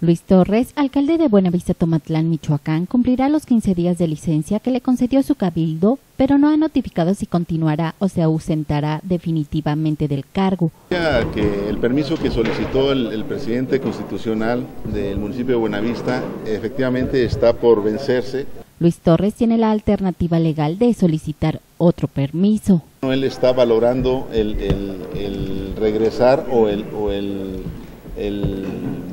Luis Torres, alcalde de Buenavista Tomatlán, Michoacán, cumplirá los 15 días de licencia que le concedió su cabildo, pero no ha notificado si continuará o se ausentará definitivamente del cargo. Que el permiso que solicitó el, el, presidente constitucional del municipio de Buenavista efectivamente está por vencerse. Luis Torres tiene la alternativa legal de solicitar otro permiso. Él está valorando el, el, el regresar o el, o el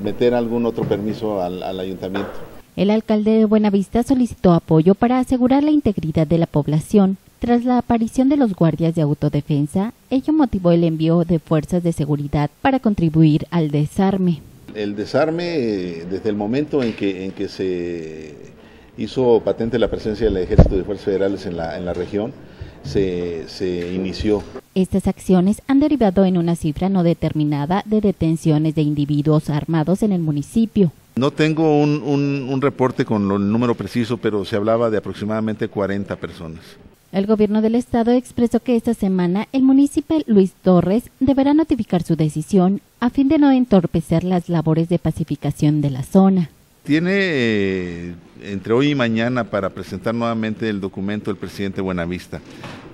meter algún otro permiso al, al ayuntamiento. El alcalde de Buenavista solicitó apoyo para asegurar la integridad de la población. Tras la aparición de los guardias de autodefensa, ello motivó el envío de fuerzas de seguridad para contribuir al desarme. El desarme, desde el momento en que, en que se hizo patente la presencia del Ejército de Fuerzas Federales en la, en la región, se, se, inició. Estas acciones han derivado en una cifra no determinada de detenciones de individuos armados en el municipio. No tengo un, un, un reporte con el número preciso, pero se hablaba de aproximadamente 40 personas. El gobierno del estado expresó que esta semana el municipio Luis Torres deberá notificar su decisión a fin de no entorpecer las labores de pacificación de la zona. Tiene eh, entre hoy y mañana para presentar nuevamente el documento del presidente Buenavista.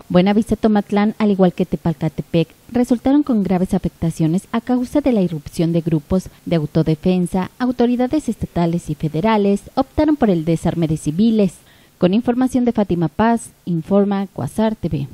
Buenavista Tomatlán, al igual que Tepalcatepec, resultaron con graves afectaciones a causa de la irrupción de grupos de autodefensa. Autoridades estatales y federales optaron por el desarme de civiles. Con información de Fátima Paz, informa Cuasar TV.